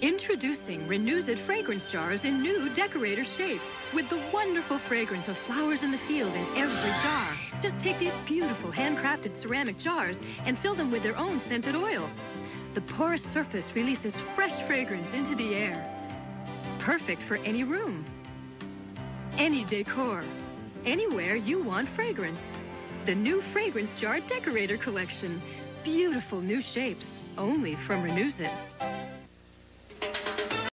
Introducing Renuzit fragrance jars in new decorator shapes with the wonderful fragrance of flowers in the field in every jar. Just take these beautiful handcrafted ceramic jars and fill them with their own scented oil. The porous surface releases fresh fragrance into the air. Perfect for any room, any decor, anywhere you want fragrance. The new Fragrance Jar Decorator Collection. Beautiful new shapes, only from Renuzit.